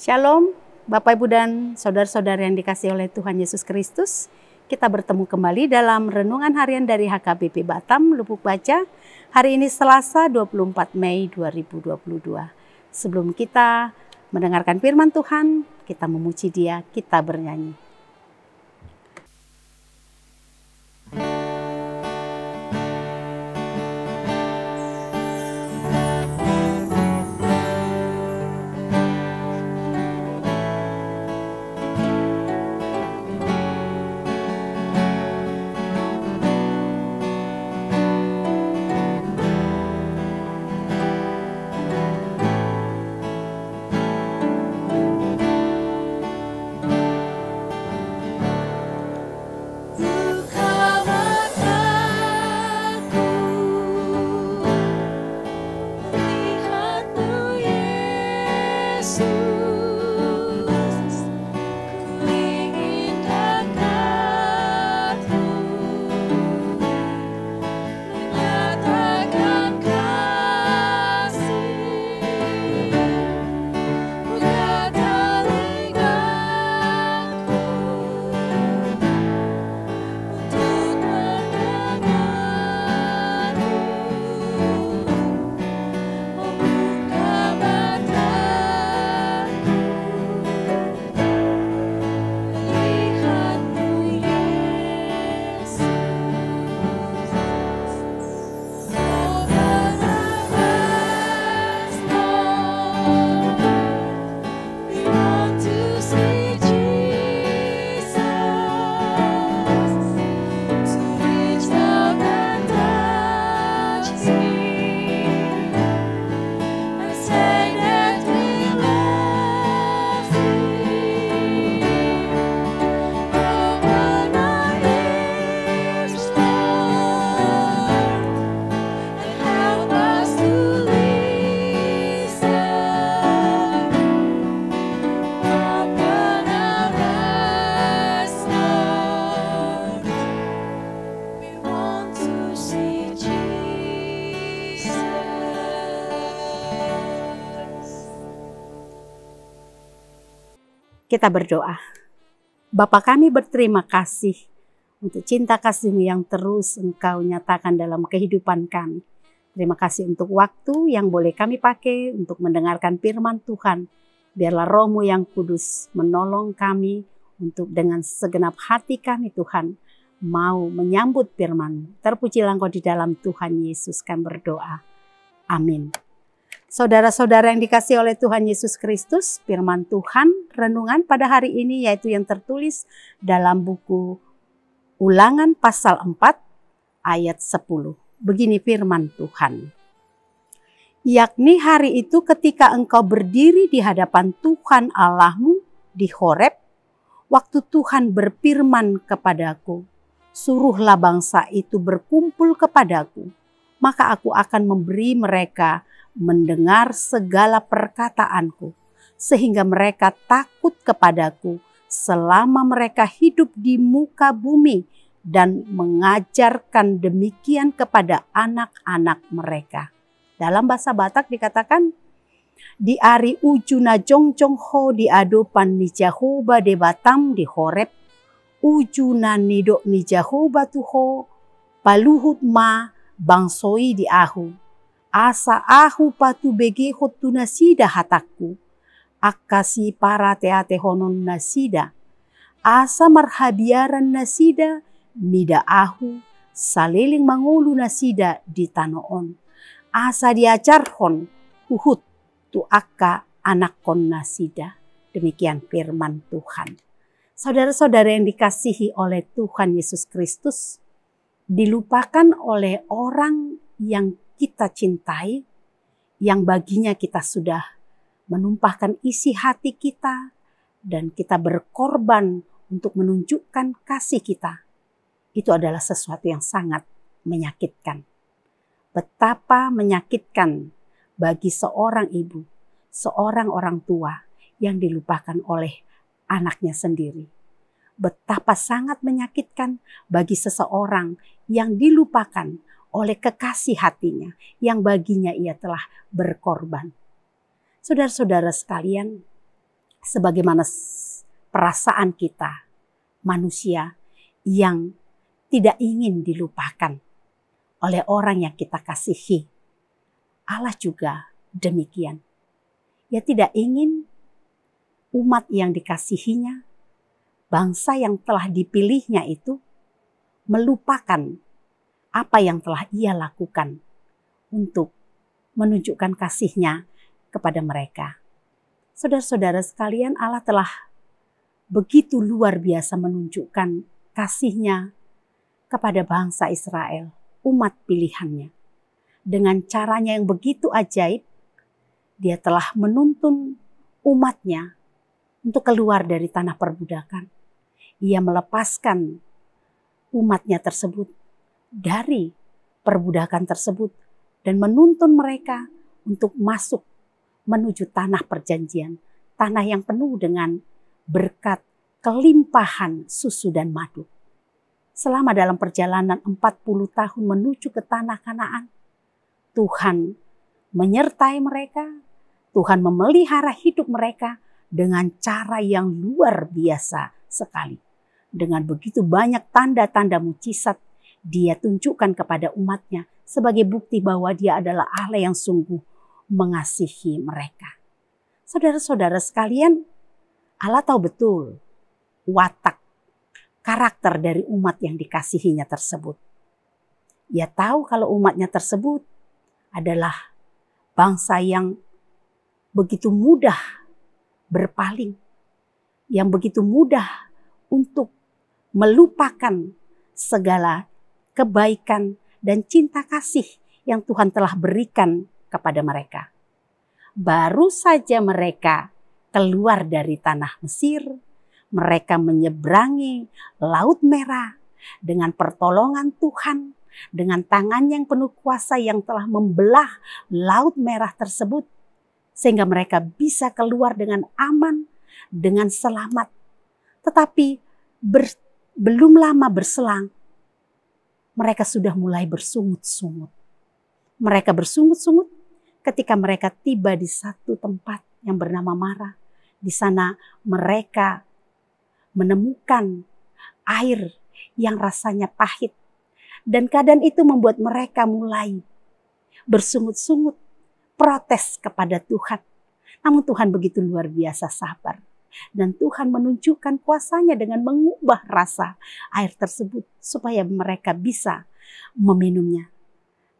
Shalom, Bapak Ibu dan saudara-saudara yang dikasih oleh Tuhan Yesus Kristus. Kita bertemu kembali dalam renungan harian dari HKBP Batam, Lubuk Baca. Hari ini Selasa 24 Mei 2022. Sebelum kita mendengarkan firman Tuhan, kita memuji Dia, kita bernyanyi. Kita berdoa. Bapa kami berterima kasih untuk cinta kasih-Mu yang terus Engkau nyatakan dalam kehidupan kami. Terima kasih untuk waktu yang boleh kami pakai untuk mendengarkan firman Tuhan. Biarlah rohmu yang kudus menolong kami untuk dengan segenap hati kami Tuhan mau menyambut firman. Terpujilah Engkau di dalam Tuhan Yesus kami berdoa. Amin. Saudara-saudara yang dikasih oleh Tuhan Yesus Kristus, firman Tuhan renungan pada hari ini yaitu yang tertulis dalam buku Ulangan pasal 4 ayat 10. Begini firman Tuhan. Yakni hari itu ketika engkau berdiri di hadapan Tuhan Allahmu di Horeb, waktu Tuhan berfirman kepadaku, suruhlah bangsa itu berkumpul kepadaku, maka aku akan memberi mereka mendengar segala perkataanku, sehingga mereka takut kepadaku selama mereka hidup di muka bumi dan mengajarkan demikian kepada anak-anak mereka. Dalam bahasa Batak dikatakan, di ari ujuna jongjong ho di adopan ni Jahoba de Batam di Horeb, ujuna nido ni Jahoba tuho, paluhut ma bangsoi di ahu asa ahu patu bege hotu nasida hataku. Akasi para teate honon nasida. Asa marhabiaran nasida mida ahu saliling mangulu nasida di tanoon. Asa diajarhon uhut tu akka anak kon nasida. Demikian firman Tuhan. Saudara-saudara yang dikasihi oleh Tuhan Yesus Kristus, dilupakan oleh orang yang kita cintai, yang baginya kita sudah menumpahkan isi hati kita, dan kita berkorban untuk menunjukkan kasih kita, itu adalah sesuatu yang sangat menyakitkan. Betapa menyakitkan bagi seorang ibu, seorang orang tua yang dilupakan oleh anaknya sendiri. Betapa sangat menyakitkan bagi seseorang yang dilupakan oleh kekasih hatinya yang baginya ia telah berkorban. Saudara-saudara sekalian, sebagaimana perasaan kita manusia yang tidak ingin dilupakan oleh orang yang kita kasihi. Allah juga demikian. Ia tidak ingin umat yang dikasihinya, bangsa yang telah dipilihnya itu melupakan apa yang telah ia lakukan untuk menunjukkan kasihnya kepada mereka. Saudara-saudara sekalian, Allah telah begitu luar biasa menunjukkan kasihnya kepada bangsa Israel, umat pilihannya. Dengan caranya yang begitu ajaib, dia telah menuntun umatnya untuk keluar dari tanah perbudakan. Ia melepaskan umatnya tersebut dari perbudakan tersebut dan menuntun mereka untuk masuk menuju tanah perjanjian, tanah yang penuh dengan berkat kelimpahan susu dan madu. Selama dalam perjalanan 40 tahun menuju ke tanah Kanaan, Tuhan menyertai mereka, Tuhan memelihara hidup mereka dengan cara yang luar biasa sekali. Dengan begitu banyak tanda-tanda mujizat dia tunjukkan kepada umatnya sebagai bukti bahwa dia adalah Allah yang sungguh mengasihi mereka. Saudara-saudara sekalian, Allah tahu betul watak karakter dari umat yang dikasihinya tersebut. Ia tahu kalau umatnya tersebut adalah bangsa yang begitu mudah berpaling, yang begitu mudah untuk melupakan segala kebaikan dan cinta kasih yang Tuhan telah berikan kepada mereka. Baru saja mereka keluar dari tanah Mesir, mereka menyeberangi Laut Merah dengan pertolongan Tuhan, dengan tangan yang penuh kuasa yang telah membelah Laut Merah tersebut, sehingga mereka bisa keluar dengan aman, dengan selamat. Tetapi ber, belum lama berselang, mereka sudah mulai bersungut-sungut. Mereka bersungut-sungut ketika mereka tiba di satu tempat yang bernama Mara. Di sana mereka menemukan air yang rasanya pahit. Dan keadaan itu membuat mereka mulai bersungut-sungut, protes kepada Tuhan. Namun Tuhan begitu luar biasa sabar. Dan Tuhan menunjukkan kuasanya dengan mengubah rasa air tersebut supaya mereka bisa meminumnya.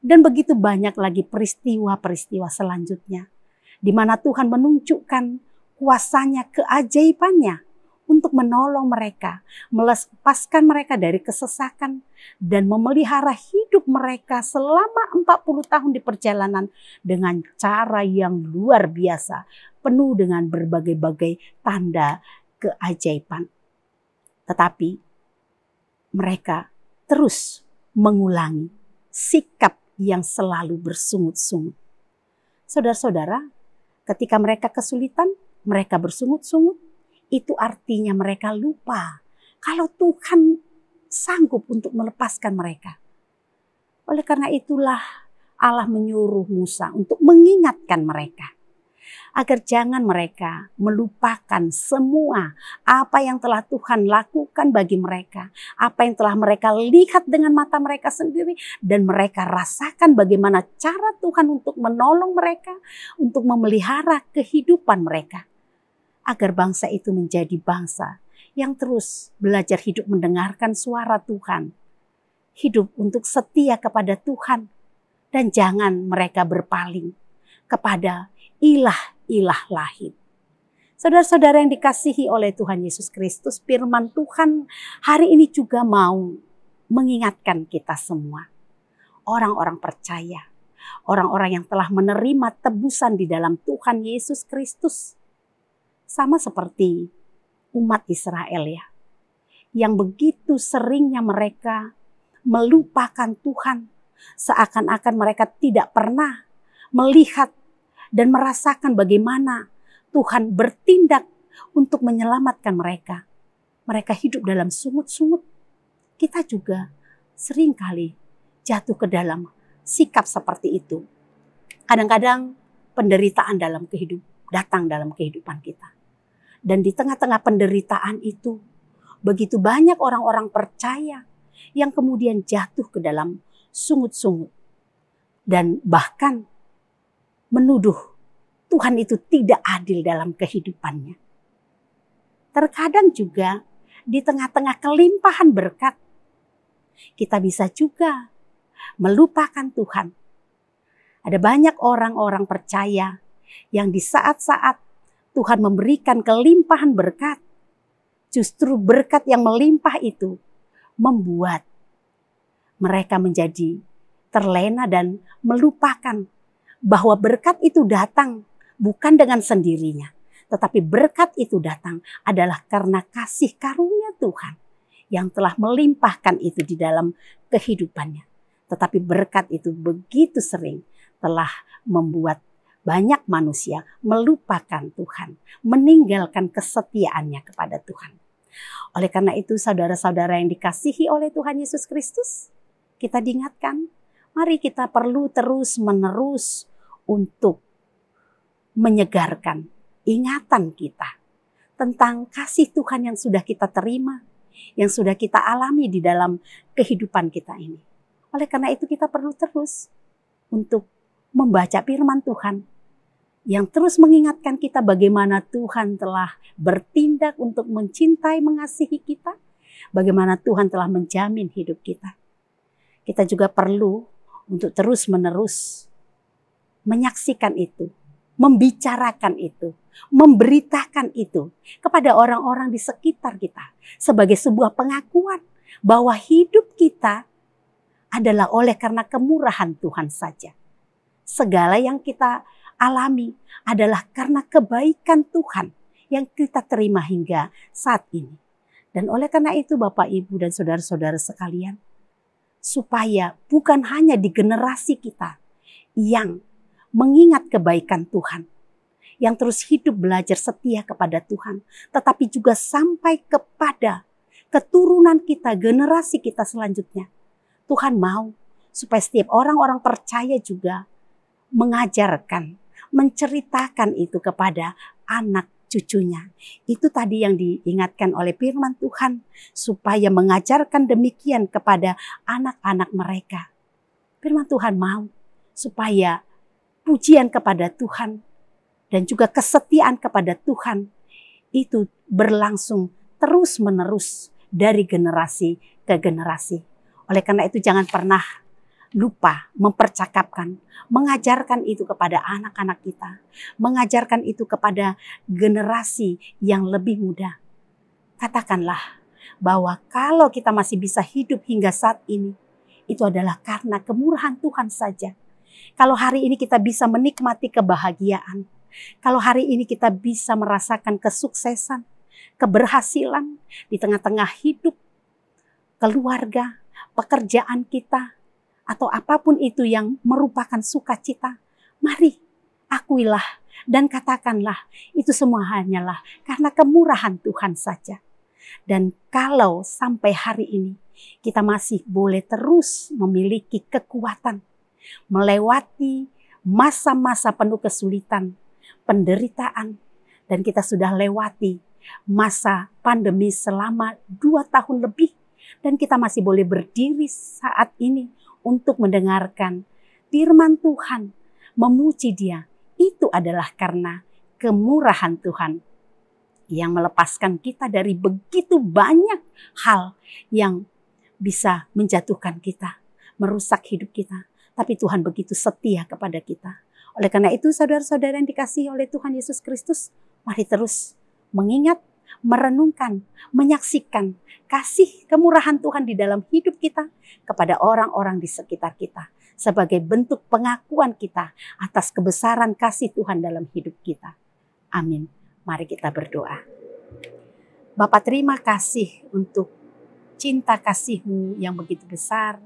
Dan begitu banyak lagi peristiwa-peristiwa selanjutnya di mana Tuhan menunjukkan kuasanya, keajaibannya untuk menolong mereka, melepaskan mereka dari kesesakan dan memelihara hidup mereka selama 40 tahun di perjalanan dengan cara yang luar biasa, penuh dengan berbagai-bagai tanda keajaiban. Tetapi mereka terus mengulangi sikap yang selalu bersungut-sungut. Saudara-saudara, ketika mereka kesulitan, mereka bersungut-sungut, itu artinya mereka lupa kalau Tuhan sanggup untuk melepaskan mereka. Oleh karena itulah Allah menyuruh Musa untuk mengingatkan mereka agar jangan mereka melupakan semua apa yang telah Tuhan lakukan bagi mereka, apa yang telah mereka lihat dengan mata mereka sendiri, dan mereka rasakan bagaimana cara Tuhan untuk menolong mereka, untuk memelihara kehidupan mereka. Agar bangsa itu menjadi bangsa yang terus belajar hidup mendengarkan suara Tuhan, hidup untuk setia kepada Tuhan, dan jangan mereka berpaling kepada ilah-ilah lain. Saudara-saudara yang dikasihi oleh Tuhan Yesus Kristus, firman Tuhan hari ini juga mau mengingatkan kita semua. Orang-orang percaya, orang-orang yang telah menerima tebusan di dalam Tuhan Yesus Kristus sama seperti umat Israel ya. Yang begitu seringnya mereka melupakan Tuhan. Seakan-akan mereka tidak pernah melihat dan merasakan bagaimana Tuhan bertindak untuk menyelamatkan mereka. Mereka hidup dalam sungut-sungut. Kita juga sering kali jatuh ke dalam sikap seperti itu. Kadang-kadang penderitaan dalam kehidupan datang dalam kehidupan kita. Dan di tengah-tengah penderitaan itu, begitu banyak orang-orang percaya yang kemudian jatuh ke dalam sungut-sungut. Dan bahkan menuduh Tuhan itu tidak adil dalam kehidupannya. Terkadang juga di tengah-tengah kelimpahan berkat, kita bisa juga melupakan Tuhan. Ada banyak orang-orang percaya yang di saat-saat Tuhan memberikan kelimpahan berkat, justru berkat yang melimpah itu membuat mereka menjadi terlena dan melupakan bahwa berkat itu datang bukan dengan sendirinya, tetapi berkat itu datang adalah karena kasih karunia Tuhan yang telah melimpahkan itu di dalam kehidupannya. Tetapi berkat itu begitu sering telah membuat banyak manusia melupakan Tuhan, meninggalkan kesetiaannya kepada Tuhan. Oleh karena itu, saudara-saudara yang dikasihi oleh Tuhan Yesus Kristus, kita diingatkan, mari kita perlu terus-menerus untuk menyegarkan ingatan kita tentang kasih Tuhan yang sudah kita terima, yang sudah kita alami di dalam kehidupan kita ini. Oleh karena itu kita perlu terus untuk membaca firman Tuhan yang terus mengingatkan kita bagaimana Tuhan telah bertindak untuk mencintai, mengasihi kita, bagaimana Tuhan telah menjamin hidup kita. Kita juga perlu untuk terus-menerus menyaksikan itu, membicarakan itu, memberitakan itu kepada orang-orang di sekitar kita sebagai sebuah pengakuan bahwa hidup kita adalah oleh karena kemurahan Tuhan saja. Segala yang kita alami adalah karena kebaikan Tuhan yang kita terima hingga saat ini. Dan oleh karena itu Bapak Ibu dan saudara-saudara sekalian, supaya bukan hanya di generasi kita yang mengingat kebaikan Tuhan, yang terus hidup belajar setia kepada Tuhan, tetapi juga sampai kepada keturunan kita, generasi kita selanjutnya. Tuhan mau supaya setiap orang-orang percaya juga mengajarkan, menceritakan itu kepada anak cucunya. Itu tadi yang diingatkan oleh firman Tuhan supaya mengajarkan demikian kepada anak-anak mereka. Firman Tuhan mau supaya pujian kepada Tuhan dan juga kesetiaan kepada Tuhan itu berlangsung terus-menerus dari generasi ke generasi. Oleh karena itu jangan pernah lupa mempercakapkan, mengajarkan itu kepada anak-anak kita, mengajarkan itu kepada generasi yang lebih muda. Katakanlah bahwa kalau kita masih bisa hidup hingga saat ini, itu adalah karena kemurahan Tuhan saja. Kalau hari ini kita bisa menikmati kebahagiaan, kalau hari ini kita bisa merasakan kesuksesan, keberhasilan di tengah-tengah hidup, keluarga, pekerjaan kita, atau apa pun itu yang merupakan sukacita, mari akuilah dan katakanlah itu semua hanyalah karena kemurahan Tuhan saja. Dan kalau sampai hari ini kita masih boleh terus memiliki kekuatan melewati masa-masa penuh kesulitan, penderitaan, dan kita sudah lewati masa pandemi selama dua tahun lebih, dan kita masih boleh berdiri saat ini untuk mendengarkan firman Tuhan, memuji Dia, itu adalah karena kemurahan Tuhan yang melepaskan kita dari begitu banyak hal yang bisa menjatuhkan kita, merusak hidup kita. Tapi Tuhan begitu setia kepada kita. Oleh karena itu, saudara-saudara yang dikasihi oleh Tuhan Yesus Kristus, mari terus mengingat merenungkan, menyaksikan kasih kemurahan Tuhan di dalam hidup kita kepada orang-orang di sekitar kita sebagai bentuk pengakuan kita atas kebesaran kasih Tuhan dalam hidup kita. Amin. Mari kita berdoa. Bapak terima kasih untuk cinta kasihmu yang begitu besar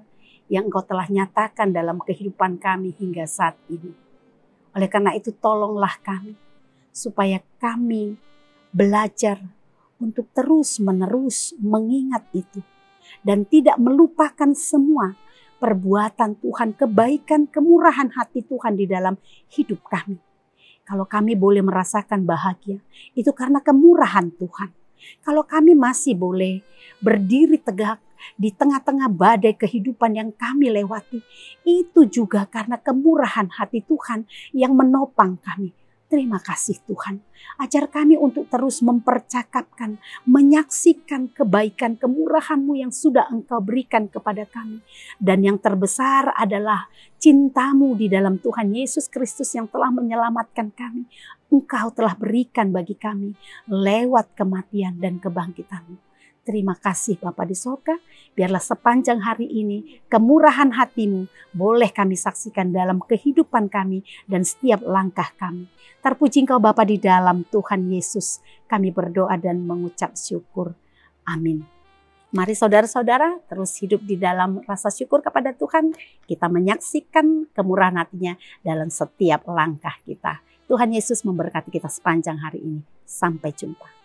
yang engkau telah nyatakan dalam kehidupan kami hingga saat ini. Oleh karena itu tolonglah kami supaya kami belajar untuk terus-menerus mengingat itu dan tidak melupakan semua perbuatan Tuhan, kebaikan, kemurahan hati Tuhan di dalam hidup kami. Kalau kami boleh merasakan bahagia, itu karena kemurahan Tuhan. Kalau kami masih boleh berdiri tegak di tengah-tengah badai kehidupan yang kami lewati, itu juga karena kemurahan hati Tuhan yang menopang kami. Terima kasih Tuhan. Ajar kami untuk terus mempercakapkan, menyaksikan kebaikan kemurahan-Mu yang sudah Engkau berikan kepada kami. Dan yang terbesar adalah cintamu di dalam Tuhan Yesus Kristus yang telah menyelamatkan kami. Engkau telah berikan bagi kami lewat kematian dan kebangkitanmu. Terima kasih Bapa di sorga, biarlah sepanjang hari ini kemurahan hatimu boleh kami saksikan dalam kehidupan kami dan setiap langkah kami. Terpuji engkau Bapa di dalam Tuhan Yesus, kami berdoa dan mengucap syukur. Amin. Mari saudara-saudara terus hidup di dalam rasa syukur kepada Tuhan. Kita menyaksikan kemurahan hatinya dalam setiap langkah kita. Tuhan Yesus memberkati kita sepanjang hari ini. Sampai jumpa.